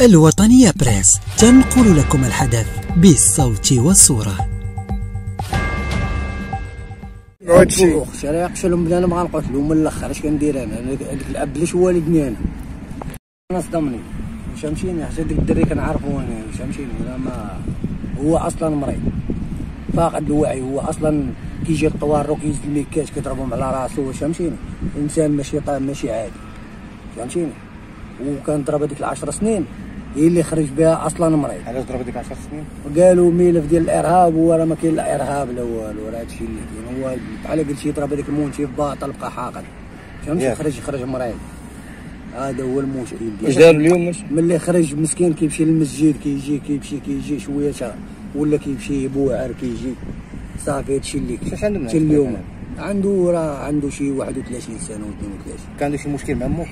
الوطنية بريس تنقل لكم الحدث بالصوت والصورة. هادشي شرا يقشلهم بلا ما غنقتلو من الأخر اش كندير أنا؟ هذاك الأب لاش والدني أنا أنا صدمني. واش مشيني حتى ديك الدري كنعرفو أنا. واش مشيني لا ما هو أصلا مريض. فاقد الوعي. هو أصلا كيجي الطوار وكيزيد الميكاش كيضربهم على راسو. واش مشيني إنسان ماشي طا ماشي عادي. فهمتيني وكان ضرب هذيك العشر سنين. هي اللي خرج بها أصلا مريض. علاش ضرب ديك 10 سنين قالوا ملف ديال الإرهاب هو راه ما كاين لا إرهاب لا والو راه هادشي اللي كاين. هو بحال قلتي ضرب هذاك المونتيف باطل بقى حاقد. فهمتي. خرج خرج مريض. هذا هو المشكل واش ديالو داروا اليوم؟ ملي خرج مسكين كيمشي للمسجد كيجي كيمشي كيجي شوية شا ولا كيمشي يبوعر كيجي. صافي هادشي اللي كاين حتى اليوم؟ عنده راه عنده شي 31 سنة و 32 كان عنده شي مشكل مع مو؟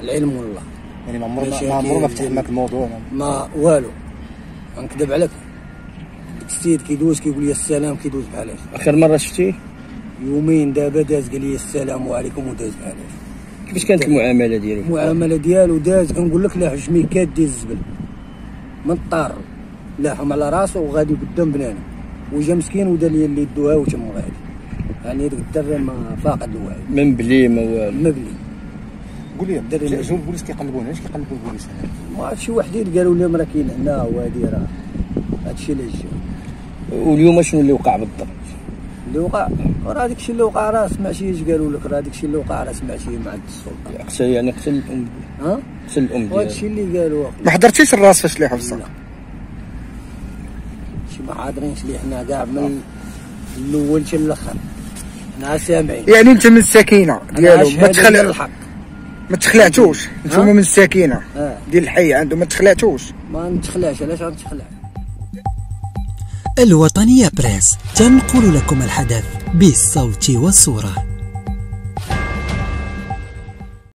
العلم والله. يعني ما عمره ماشي ما عمره ما كي- فتح معك الموضوع ما والو. غنكذب عليك. السيد كيدوز كيقول لي السلام كيدوز بحال هكا آخر مرة شفتيه؟ يومين دابا داز قال لي السلام عليكم وداز بحال هكا كيفاش كانت المعاملة ديالو المعاملة ديالو داز كنقول لك لا حجمي كادي الزبل من الطار لاحم على راسو وغادي قدام بنانه وجا مسكين ودار لي اللي دوها وتم غادي يعني ديك الدري ما فاقد الوعي. من بلي ما والو. مبلي قول لي لي. جاو البوليس كيقلبونا علاش كيقلبوا البوليس هنا؟ ما عرفت شي وحدين قالوا لهم راه كاين هنا وهادي راه هادشي اللي جا. واليوم شنو اللي وقع بالضبط؟ اللي وقع؟ راه داك الشيء اللي وقع راه سمعتي اش قالوا لك راه داك الشيء اللي وقع راه سمعتي مع عند السلطه قتل يعني قتل الأم. ها؟ قتل الأم ديالو. الشيء اللي قالوا. ما حضرتيش الراس فاش اللي حبسك لا. شي ما حاضرينش اللي حنا كاع من الأول حتى الأخر. حنا سامعين. يعني أنت من السكينه ديالهم ما تخلع الحق. ما تخلعتوش. نتوما من السكينه آه. ديال الحي عندهم ما تخلعتوش. ما نتخلاش علاش غنتخلع الوطنية بريس تنقل لكم الحدث بالصوت والصورة.